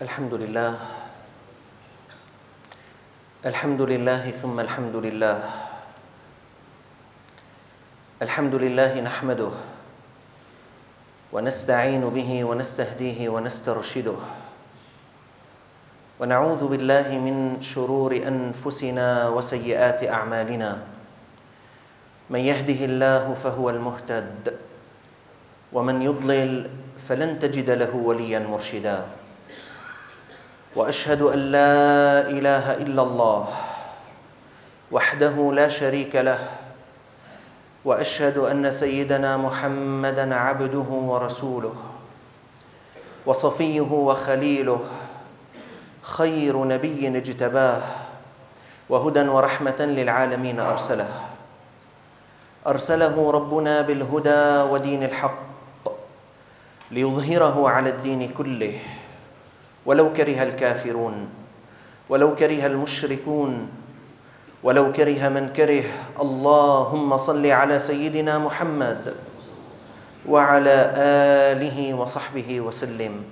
الحمد لله. الحمد لله ثم الحمد لله. الحمد لله نحمده ونستعين به ونستهديه ونسترشده. ونعوذ بالله من شرور أنفسنا وسيئات أعمالنا. من يهده الله فهو المهتد ومن يضلل فلن تجد له وليا مرشدا. وأشهد أن لا إله إلا الله وحده لا شريك له وأشهد أن سيدنا محمدا عبده ورسوله وصفيه وخليله خير نبي اجتباه وهدى ورحمة للعالمين أرسله. أرسله ربنا بالهدى ودين الحق ليظهره على الدين كله ولو كره الكافرون ولو كره المشركون ولو كره من كره اللهم صل على سيدنا محمد وعلى آله وصحبه وسلم.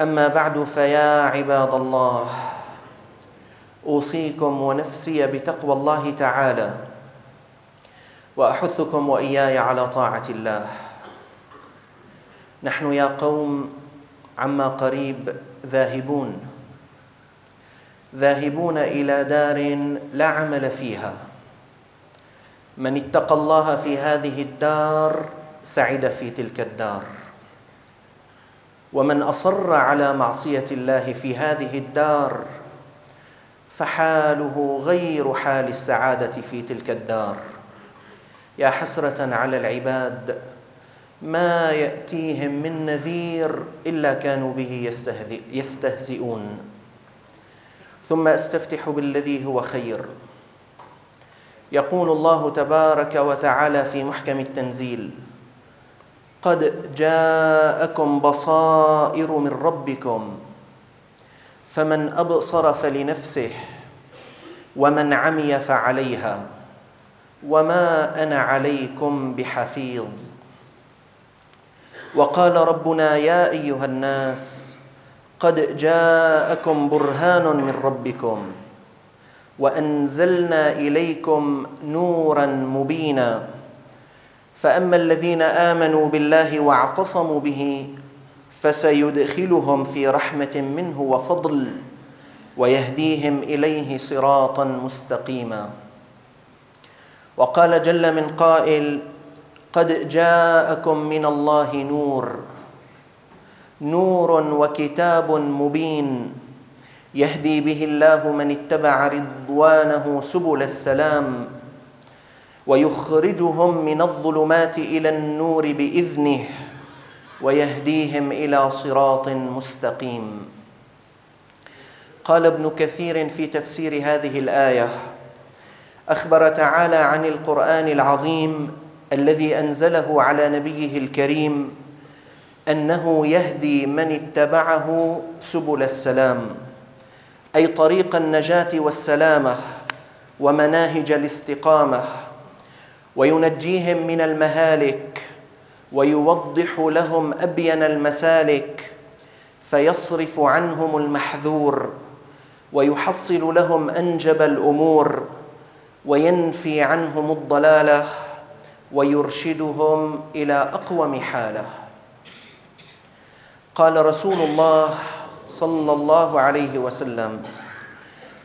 أما بعد فيا عباد الله أوصيكم ونفسي بتقوى الله تعالى وأحثكم وإياي على طاعة الله. نحن يا قوم عما قريب ذاهبون. ذاهبون إلى دار لا عمل فيها. من اتقى الله في هذه الدار سعد في تلك الدار. ومن أصر على معصية الله في هذه الدار فحاله غير حال السعادة في تلك الدار. يا حسرة على العباد ما يأتيهم من نذير إلا كانوا به يستهزئون. ثم أستفتح بالذي هو خير. يقول الله تبارك وتعالى في محكم التنزيل قد جاءكم بصائر من ربكم فمن أبصر فلنفسه ومن عمي فعليها وما أنا عليكم بحفيظ. وقال ربنا يا أيها الناس قد جاءكم برهان من ربكم وأنزلنا إليكم نورا مبينا فأما الذين آمنوا بالله واعتصموا به فسيدخلهم في رحمة منه وفضل ويهديهم إليه صراطا مستقيما. وقال جل من قائل قد جاءكم من الله نور. نور وكتاب مبين. يهدي به الله من اتبع رضوانه سبل السلام. ويخرجهم من الظلمات إلى النور بإذنه. ويهديهم إلى صراط مستقيم. قال ابن كثير في تفسير هذه الآية أخبر تعالى عن القرآن العظيم الذي أنزله على نبيه الكريم أنه يهدي من اتبعه سبل السلام أي طريق النجاة والسلامة ومناهج الاستقامة وينجيهم من المهالك ويوضح لهم أبين المسالك فيصرف عنهم المحذور ويحصل لهم أنجب الأمور وينفي عنهم الضلالة. ويرشدهم إلى أقوم حالة. قال رسول الله صلى الله عليه وسلم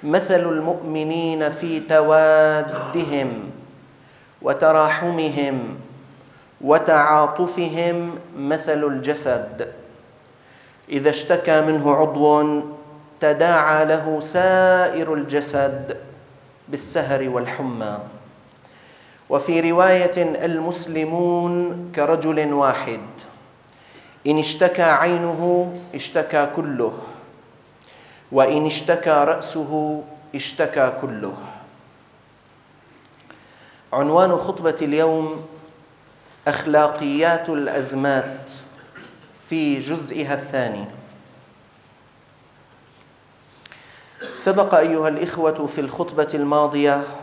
مثل المؤمنين في توادهم وتراحمهم وتعاطفهم مثل الجسد. إذا اشتكى منه عضو تداعى له سائر الجسد بالسهر والحمى. وفي رواية المسلمون كرجل واحد. إن اشتكى عينه اشتكى كله وإن اشتكى رأسه اشتكى كله. عنوان خطبة اليوم أخلاقيات الأزمات في جزئها الثاني. سبق أيها الإخوة في الخطبة الماضية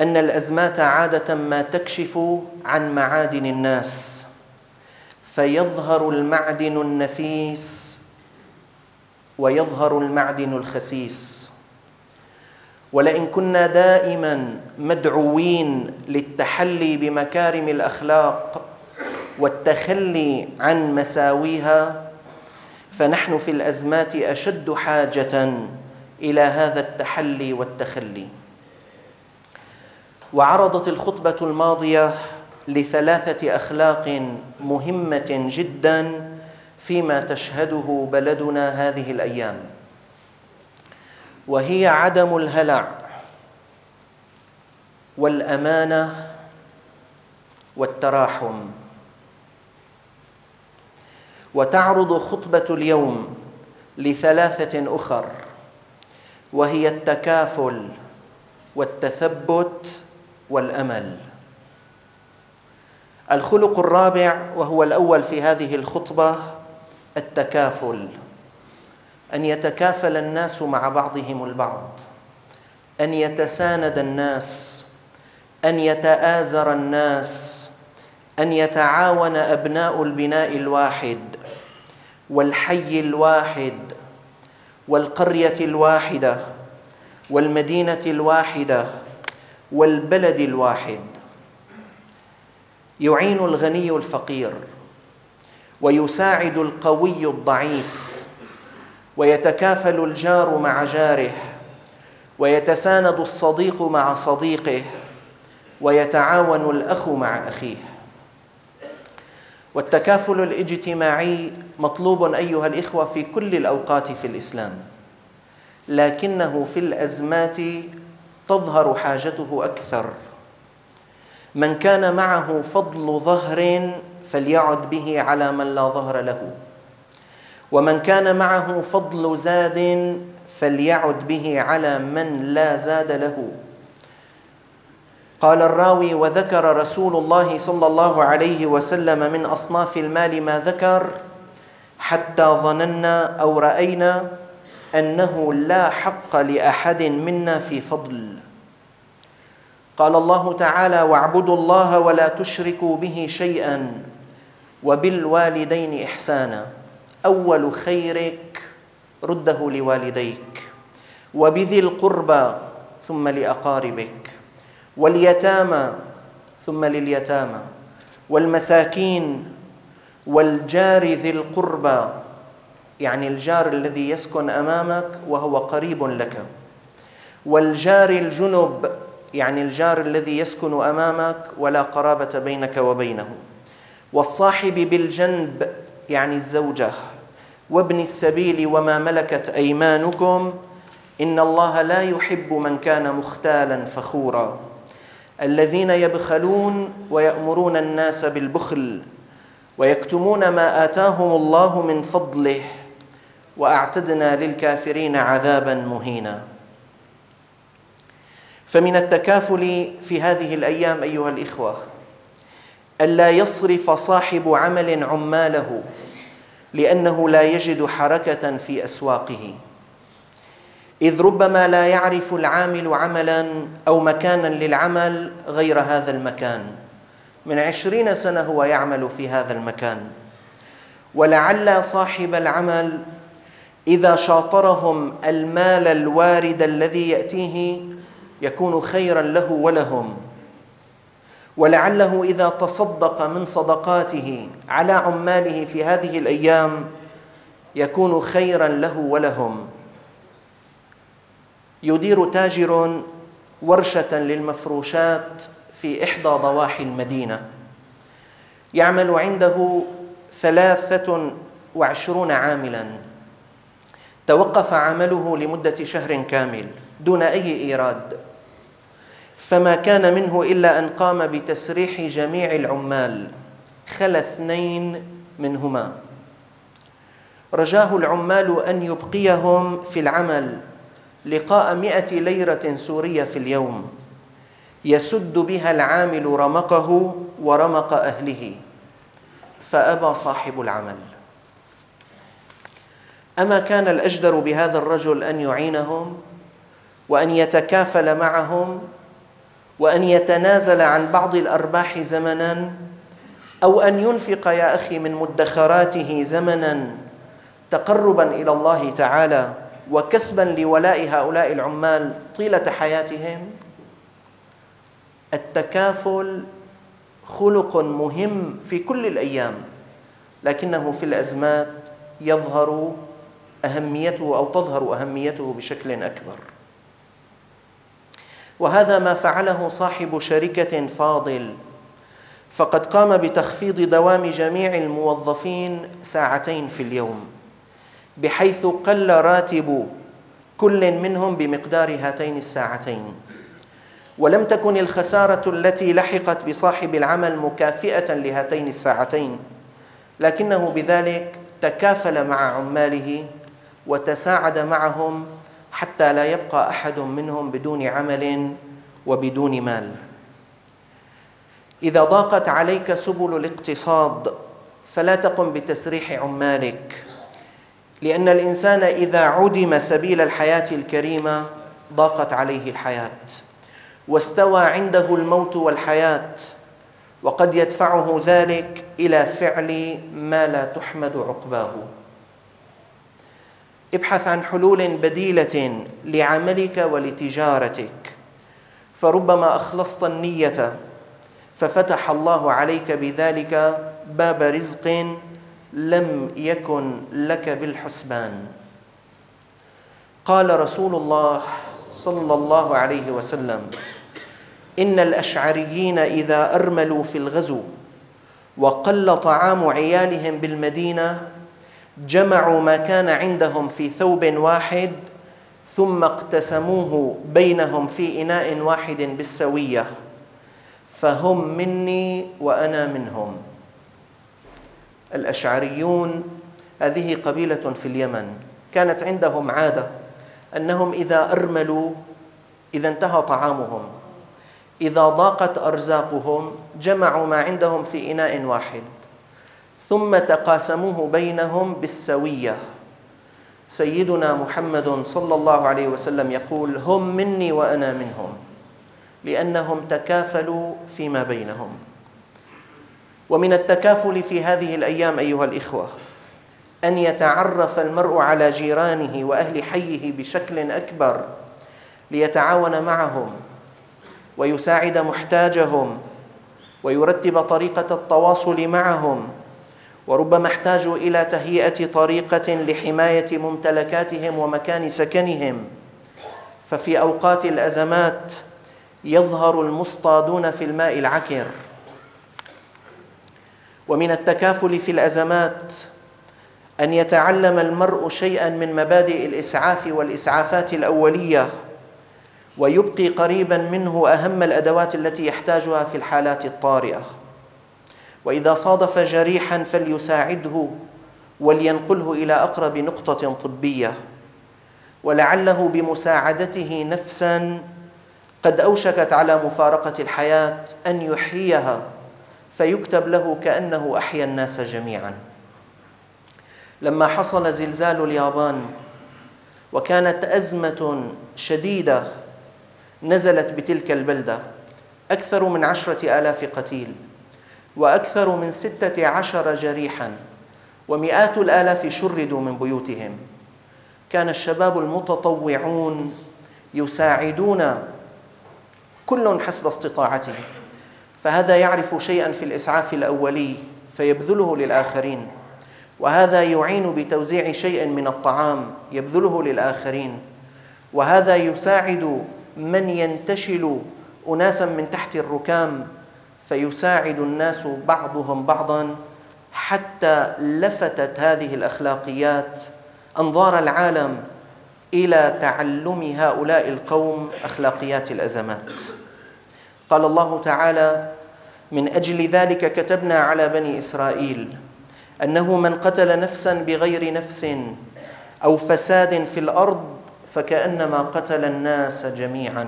أن الأزمات عادة ما تكشف عن معادن الناس فيظهر المعدن النفيس ويظهر المعدن الخسيس. ولئن كنا دائما مدعوين للتحلي بمكارم الأخلاق والتخلي عن مساويها فنحن في الأزمات أشد حاجة إلى هذا التحلي والتخلي. وعرضت الخطبة الماضية لثلاثة أخلاق مهمة جدا فيما تشهده بلدنا هذه الأيام وهي عدم الهلع والأمانة والتراحم. وتعرض خطبة اليوم لثلاثة أخر وهي التكافل والتثبت والأمل. الخلق الرابع وهو الأول في هذه الخطبة التكافل أن يتكافل الناس مع بعضهم البعض أن يتساند الناس أن يتآزر الناس أن يتعاون أبناء البناء الواحد والحي الواحد والقرية الواحدة والمدينة الواحدة والبلد الواحد. يعين الغني الفقير ويساعد القوي الضعيف ويتكافل الجار مع جاره ويتساند الصديق مع صديقه ويتعاون الأخ مع أخيه. والتكافل الاجتماعي مطلوب أيها الإخوة في كل الأوقات في الإسلام لكنه في الأزمات تظهر حاجته أكثر. من كان معه فضل ظهر فليعد به على من لا ظهر له. ومن كان معه فضل زاد فليعد به على من لا زاد له. قال الراوي وذكر رسول الله صلى الله عليه وسلم من أصناف المال ما ذكر حتى ظننا أو رأينا أنه لا حق لأحد منا في فضل. قال الله تعالى واعبدوا الله ولا تشركوا به شيئا وبالوالدين إحسانا. أول خيرك رده لوالديك وبذي القربى ثم لأقاربك واليتامى ثم لليتامى والمساكين والجار ذي القربى. يعني الجار الذي يسكن أمامك وهو قريب لك. والجار الجنب يعني الجار الذي يسكن أمامك ولا قرابة بينك وبينه. والصاحب بالجنب يعني الزوجة. وابن السبيل وما ملكت أيمانكم إن الله لا يحب من كان مختالا فخورا. الذين يبخلون ويأمرون الناس بالبخل ويكتمون ما آتاهم الله من فضله وأعتدنا للكافرين عذابا مهينا. فمن التكافل في هذه الأيام أيها الإخوة الا يصرف صاحب عمل عماله لأنه لا يجد حركة في أسواقه. إذ ربما لا يعرف العامل عملا أو مكانا للعمل غير هذا المكان. من عشرين سنة هو يعمل في هذا المكان. ولعل صاحب العمل إذا شاطرهم المال الوارد الذي يأتيه يكون خيرا له ولهم. ولعله إذا تصدق من صدقاته على عماله في هذه الأيام يكون خيرا له ولهم. يدير تاجر ورشة للمفروشات في إحدى ضواحي المدينة. يعمل عنده ثلاثة وعشرون عاملا. توقف عمله لمدة شهر كامل دون أي إيراد. فما كان منه إلا أن قام بتسريح جميع العمال خلا اثنين منهما. رجاه العمال أن يبقيهم في العمل لقاء مئة ليرة سورية في اليوم يسد بها العامل رمقه ورمق أهله. فأبى صاحب العمل. أما كان الأجدر بهذا الرجل أن يعينهم وأن يتكافل معهم وأن يتنازل عن بعض الأرباح زمنا أو أن ينفق يا أخي من مدخراته زمنا تقربا إلى الله تعالى وكسبا لولاء هؤلاء العمال طيلة حياتهم. التكافل خلق مهم في كل الأيام لكنه في الأزمات يظهر أهميته أو تظهر أهميته بشكل أكبر. وهذا ما فعله صاحب شركة فاضل. فقد قام بتخفيض دوام جميع الموظفين ساعتين في اليوم بحيث قل راتب كل منهم بمقدار هاتين الساعتين. ولم تكن الخسارة التي لحقت بصاحب العمل مكافئة لهاتين الساعتين لكنه بذلك تكافل مع عماله وتساعد معهم حتى لا يبقى أحد منهم بدون عمل وبدون مال. إذا ضاقت عليك سبل الاقتصاد فلا تقم بتسريح عمالك لأن الإنسان إذا عدم سبيل الحياة الكريمة ضاقت عليه الحياة واستوى عنده الموت والحياة وقد يدفعه ذلك إلى فعل ما لا تحمد عقباه. ابحث عن حلول بديلة لعملك ولتجارتك. فربما أخلصت النية ففتح الله عليك بذلك باب رزق لم يكن لك بالحسبان. قال رسول الله صلى الله عليه وسلم إن الأشعريين إذا أرملوا في الغزو وقل طعام عيالهم بالمدينة جمعوا ما كان عندهم في ثوب واحد ثم اقتسموه بينهم في إناء واحد بالسوية. فهم مني وأنا منهم. الأشعريون هذه قبيلة في اليمن كانت عندهم عادة أنهم إذا أرملوا إذا انتهى طعامهم. إذا ضاقت أرزاقهم جمعوا ما عندهم في إناء واحد. ثم تقاسموه بينهم بالسوية. سيدنا محمد صلى الله عليه وسلم يقول هم مني وأنا منهم. لأنهم تكافلوا فيما بينهم. ومن التكافل في هذه الأيام أيها الإخوة أن يتعرف المرء على جيرانه وأهل حيه بشكل أكبر ليتعاون معهم ويساعد محتاجهم ويرتب طريقة التواصل معهم وربما احتاجوا إلى تهيئة طريقة لحماية ممتلكاتهم ومكان سكنهم. ففي أوقات الأزمات يظهر المصطادون في الماء العكر. ومن التكافل في الأزمات أن يتعلم المرء شيئا من مبادئ الإسعاف والإسعافات الأولية ويبقي قريبا منه أهم الأدوات التي يحتاجها في الحالات الطارئة. وإذا صادف جريحا فليساعده ولينقله إلى أقرب نقطة طبية. ولعله بمساعدته نفسا قد أوشكت على مفارقة الحياة أن يحييها فيكتب له كأنه أحيا الناس جميعا. لما حصل زلزال اليابان وكانت أزمة شديدة نزلت بتلك البلدة أكثر من عشرة آلاف قتيل. وأكثر من ستة عشر جريحا ومئات الآلاف شردوا من بيوتهم. كان الشباب المتطوعون يساعدون كل حسب استطاعته فهذا يعرف شيئا في الإسعاف الأولي فيبذله للآخرين. وهذا يعين بتوزيع شيء من الطعام يبذله للآخرين. وهذا يساعد من ينتشل اناسا من تحت الركام فيساعد الناس بعضهم بعضا حتى لفتت هذه الأخلاقيات أنظار العالم إلى تعلم هؤلاء القوم أخلاقيات الأزمات. قال الله تعالى من أجل ذلك كتبنا على بني إسرائيل أنه من قتل نفسا بغير نفس أو فساد في الأرض فكأنما قتل الناس جميعا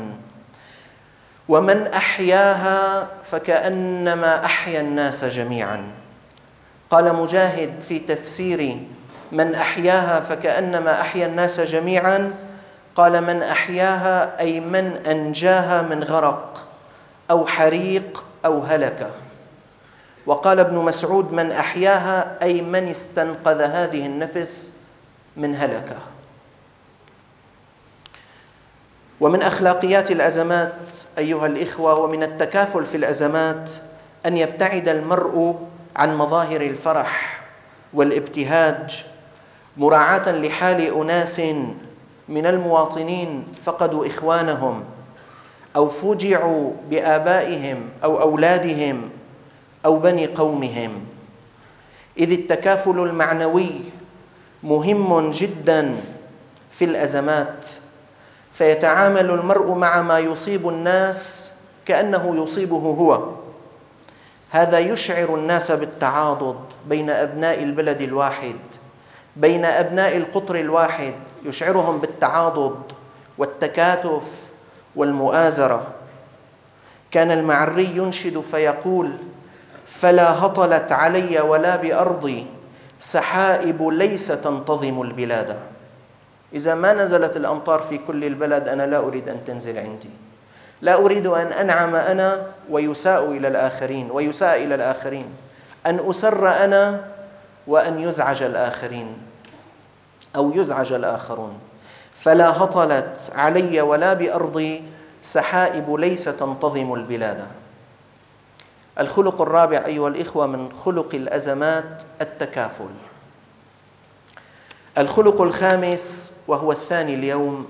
ومن أحياها فكأنما أحيا الناس جميعا. قال مجاهد في تفسير من أحياها فكأنما أحيا الناس جميعا. قال من أحياها أي من أنجاها من غرق أو حريق أو هلك وقال ابن مسعود من أحياها أي من استنقذ هذه النفس من هلكة. ومن أخلاقيات الأزمات أيها الإخوة ومن التكافل في الأزمات أن يبتعد المرء عن مظاهر الفرح والابتهاج مراعاة لحال أناس من المواطنين فقدوا إخوانهم أو فوجعوا بآبائهم أو أولادهم أو بني قومهم. إذ التكافل المعنوي مهم جدا في الأزمات. فيتعامل المرء مع ما يصيب الناس كأنه يصيبه هو. هذا يشعر الناس بالتعاضد بين أبناء البلد الواحد بين أبناء القطر الواحد يشعرهم بالتعاضد والتكاتف والمؤازرة. كان المعري ينشد فيقول فلا هطلت علي ولا بأرضي سحائب ليس تنتظم البلاد. إذا ما نزلت الأمطار في كل البلد أنا لا أريد أن تنزل عندي. لا أريد أن أنعم أنا ويساء إلى الآخرين ويساء إلى الآخرين. أن أسر أنا وأن يزعج الآخرين أو يزعج الآخرون. فلا هطلت علي ولا بارضي سحائب ليس تنتظم البلاد. الخلق الرابع أيها الإخوة من خلق الأزمات التكافل. الخلق الخامس وهو الثاني اليوم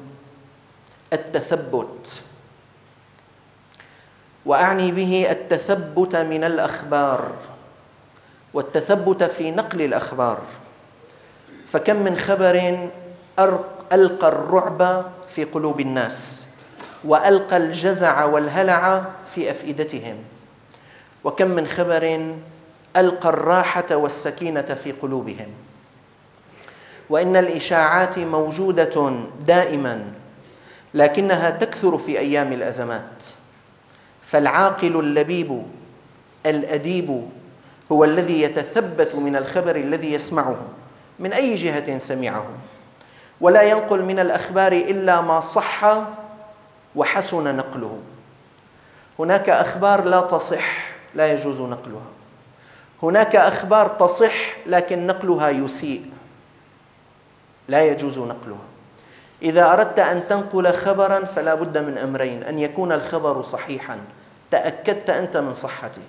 التثبت. وأعني به التثبت من الأخبار والتثبت في نقل الأخبار. فكم من خبر ألقى الرعب في قلوب الناس وألقى الجزع والهلع في أفئدتهم. وكم من خبر ألقى الراحة والسكينة في قلوبهم. وإن الإشاعات موجودة دائما لكنها تكثر في أيام الأزمات. فالعاقل اللبيب الأديب هو الذي يتثبت من الخبر الذي يسمعه من أي جهة سمعه. ولا ينقل من الأخبار إلا ما صح وحسن نقله. هناك أخبار لا تصح لا يجوز نقلها. هناك أخبار تصح لكن نقلها يسيء. لا يجوز نقلها. إذا أردت أن تنقل خبرا فلا بد من أمرين أن يكون الخبر صحيحا. تأكدت أنت من صحته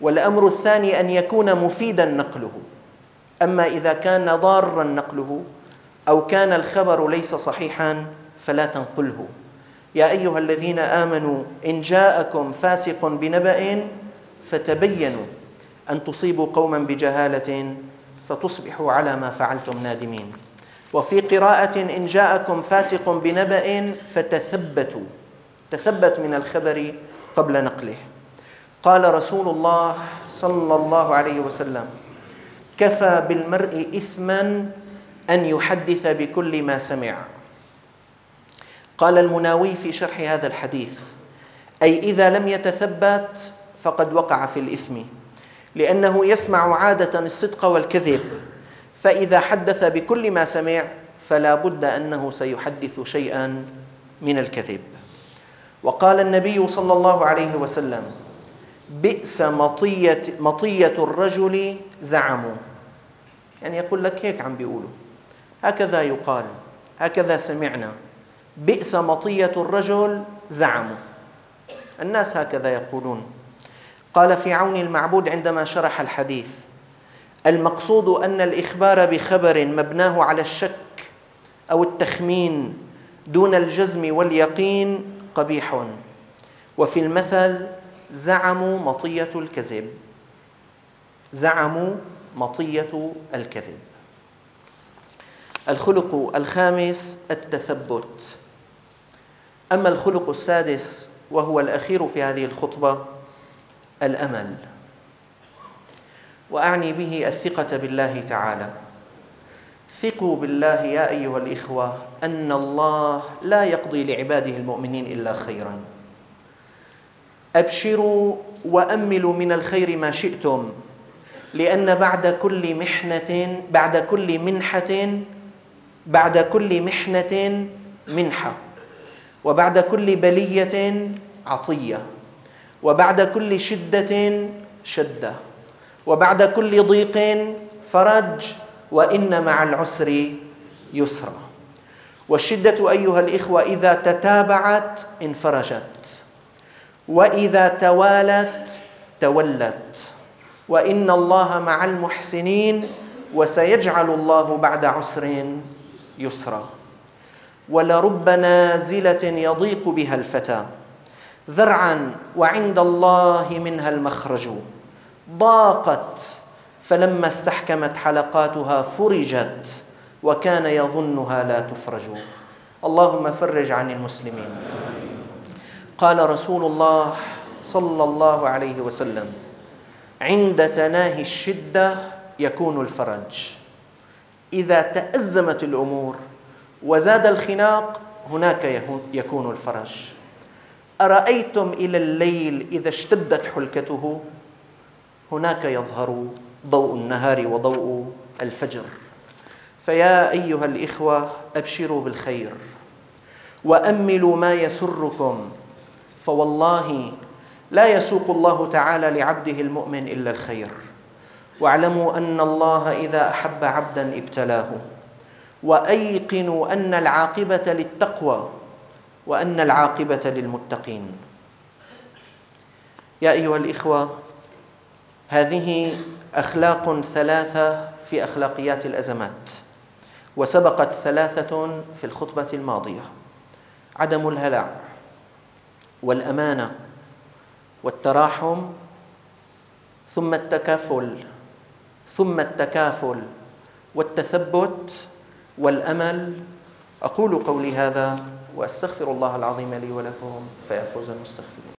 والأمر الثاني أن يكون مفيدا نقله. أما إذا كان ضارا نقله أو كان الخبر ليس صحيحا فلا تنقله. يا أيها الذين آمنوا إن جاءكم فاسق بنبأ فتبينوا أن تصيبوا قوما بجهالة فتصبحوا على ما فعلتم نادمين. وفي قراءة إن جاءكم فاسق بنبأ فتثبتوا تثبت من الخبر قبل نقله. قال رسول الله صلى الله عليه وسلم كفى بالمرء إثما أن يحدث بكل ما سمع. قال المناوي في شرح هذا الحديث أي إذا لم يتثبت فقد وقع في الإثم. لأنه يسمع عادة الصدق والكذب. فإذا حدث بكل ما سمع فلا بد أنه سيحدث شيئا من الكذب. وقال النبي صلى الله عليه وسلم بئس مطية, مطية الرجل زعموا يعني يقول لك هيك عم بيقولوا. هكذا يقال هكذا سمعنا. بئس مطية الرجل زعموا الناس هكذا يقولون. قال في عون المعبود عندما شرح الحديث المقصود أن الإخبار بخبر مبناه على الشك أو التخمين دون الجزم واليقين قبيح. وفي المثل زعموا مطية الكذب. زعموا مطية الكذب. الخلق الخامس التثبت. أما الخلق السادس وهو الأخير في هذه الخطبة الأمل وأعني به الثقة بالله تعالى. ثقوا بالله يا أيها الإخوة أن الله لا يقضي لعباده المؤمنين إلا خيرا. أبشروا وأملوا من الخير ما شئتم لأن بعد كل محنة بعد كل منحة بعد كل محنة منحة وبعد كل بلية عطية. وبعد كل شدة شدة وبعد كل ضيق فرج وإن مع العسر يسرا. والشدة أيها الإخوة إذا تتابعت انفرجت وإذا توالت تولت. وإن الله مع المحسنين وسيجعل الله بعد عسر يسرا. ولرب نازلة يضيق بها الفتى. ذرعا وعند الله منها المخرج. ضاقت فلما استحكمت حلقاتها فرجت وكان يظنها لا تفرج. اللهم فرج عن المسلمين. قال رسول الله صلى الله عليه وسلم عند تناهي الشدة يكون الفرج. إذا تأزمت الأمور وزاد الخناق هناك يكون الفرج. أرأيتم إلى الليل إذا اشتدت حلكته؟ هناك يظهر ضوء النهار وضوء الفجر. فيا أيها الإخوة أبشروا بالخير وأملوا ما يسركم فوالله لا يسوق الله تعالى لعبده المؤمن إلا الخير. واعلموا أن الله إذا أحب عبدا ابتلاه وأيقنوا أن العاقبة للتقوى. وأن العاقبة للمتقين. يا أيها الإخوة هذه أخلاق ثلاثة في أخلاقيات الأزمات وسبقت ثلاثة في الخطبة الماضية عدم الهلع والأمانة والتراحم ثم التكافل ثم التكافل والتثبت والأمل. أقول قولي هذا واستغفر الله العظيم لي ولكم فيفوز المستغفرون.